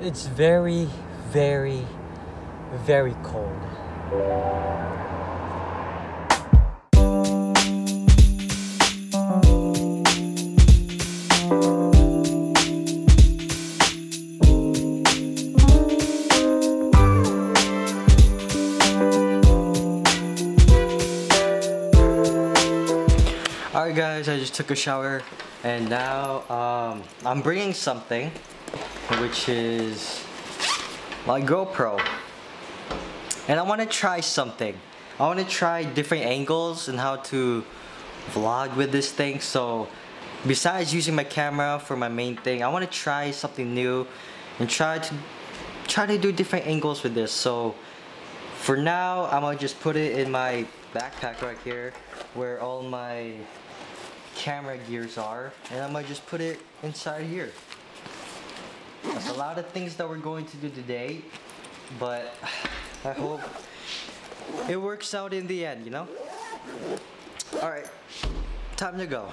It's very, very, very cold. Alright guys, I just took a shower and now um, I'm bringing something which is my GoPro and I want to try something. I want to try different angles and how to vlog with this thing so besides using my camera for my main thing I want to try something new and try to try to do different angles with this so for now I'm gonna just put it in my backpack right here where all my camera gears are and I'm gonna just put it inside here. That's a lot of things that we're going to do today but I hope it works out in the end, you know? Alright, time to go.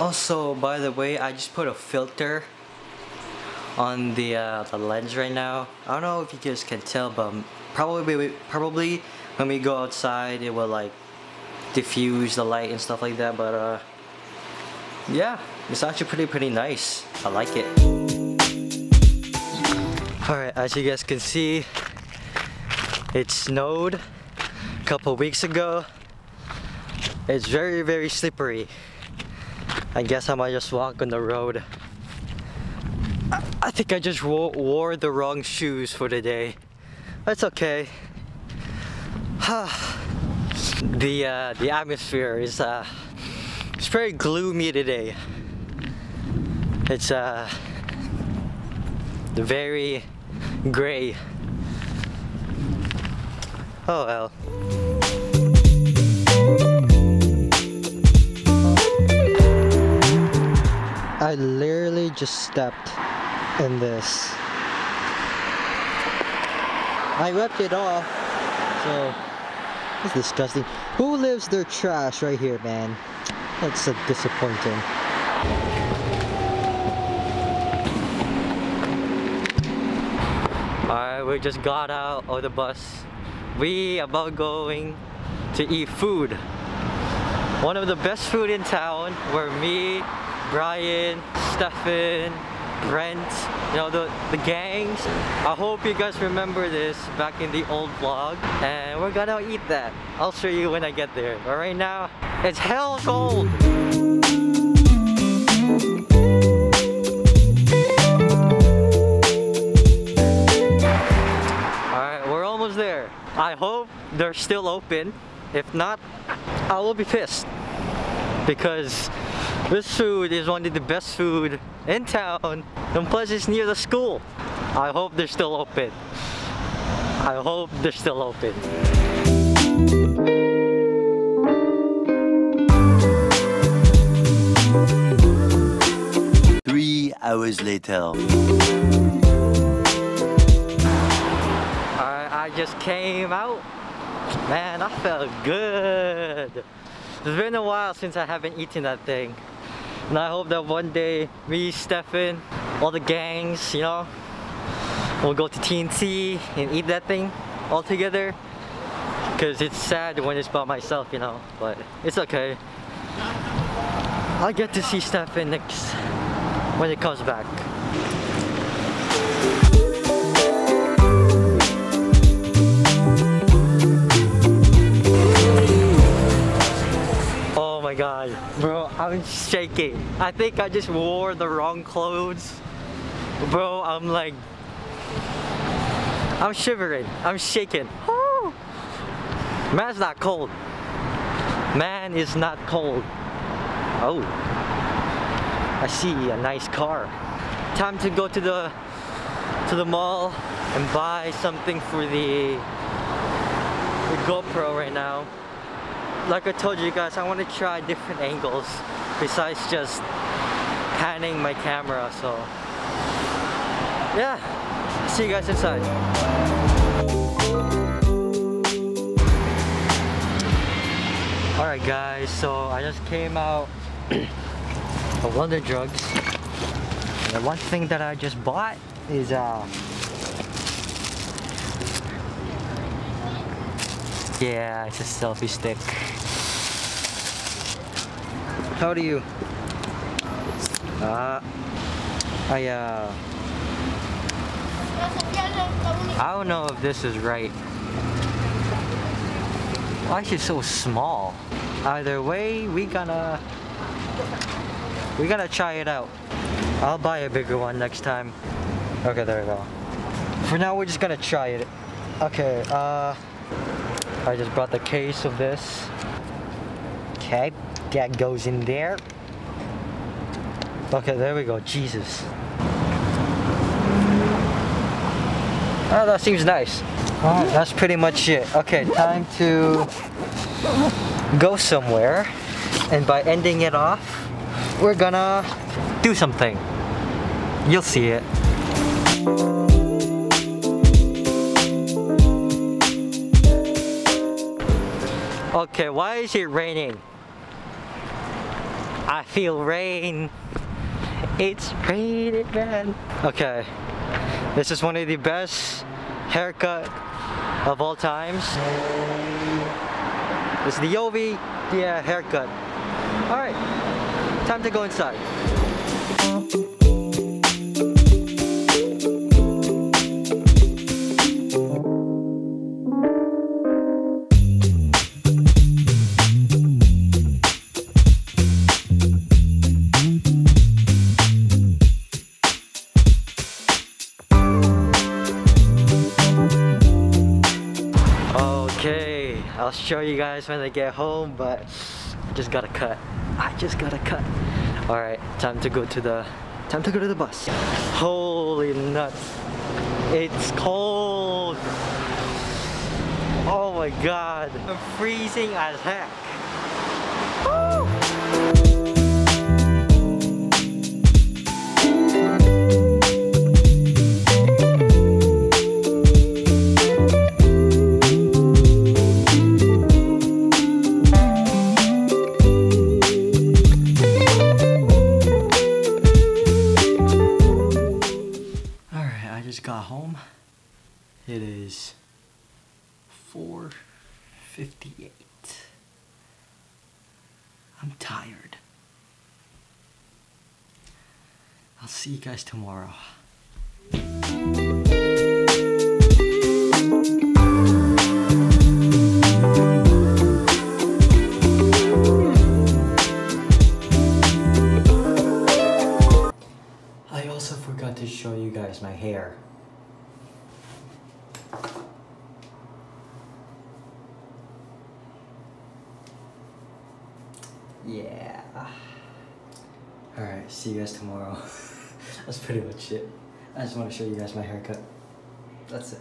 Also, by the way, I just put a filter on the, uh, the lens right now. I don't know if you guys can tell, but probably, probably when we go outside, it will like diffuse the light and stuff like that but uh yeah it's actually pretty pretty nice I like it alright as you guys can see it snowed a couple weeks ago. It's very very slippery. I guess I might just walk on the road. I, think I just wore, wore the wrong shoes for the day. That's okay. The uh, the atmosphere is uh, it's very gloomy today. It's uh, very gray. Oh well. I literally just stepped in this. I wiped it off, so it's disgusting. Who lives their trash right here, man? That's so disappointing. We just got out of the bus. We about going to eat food. One of the best food in town where me, Brian, Stefan, Brent, you know, the, the gangs. I hope you guys remember this back in the old vlog. And we're gonna eat that. I'll show you when I get there. But right now, it's hell cold. I hope they're still open. If not, I will be pissed. Because this food is one of the best food in town and plus it's near the school. I hope they're still open. I hope they're still open. Three hours later. I, I just came out. Man, I felt good. It's been a while since I haven't eaten that thing. And I hope that one day, me, Stefan, all the gangs, you know, we'll go to TNT and eat that thing all together. Cause it's sad when it's by myself, you know, but it's okay. I'll get to see Stefan next, when it comes back. My god. Bro, I'm shaking. I think I just wore the wrong clothes. Bro, I'm like... I'm shivering. I'm shaking. Oh. Man's not cold. Man is not cold. Oh. I see a nice car. Time to go to the to the mall and buy something for the, the GoPro right now like I told you guys, I want to try different angles besides just panning my camera, so yeah, see you guys inside. Alright guys, so I just came out of London Drugs and the one thing that I just bought is uh Yeah, it's a selfie stick. How do you uh I uh I don't know if this is right. Why is it so small? Either way, we gonna we gotta try it out. I'll buy a bigger one next time. Okay, there we go. For now, we're just gonna try it. Okay, uh, I just brought the case of this. Okay, that goes in there. Okay, there we go. Jesus. Oh, that seems nice. Alright, that's pretty much it. Okay, time to go somewhere. And by ending it off, we're gonna do something. You'll see it. Okay, why is it raining? I feel rain. It's raining, man. Okay, this is one of the best haircut of all times. It's the Yovi yeah, haircut. Alright, time to go inside. I'll show you guys when I get home, but I just got a cut. I just got a cut. All right, time to go to the, time to go to the bus. Holy nuts. It's cold. Oh my God, I'm freezing as heck. It is 4.58. I'm tired. I'll see you guys tomorrow. Yeah. Alright, see you guys tomorrow. That's pretty much it. I just want to show you guys my haircut. That's it.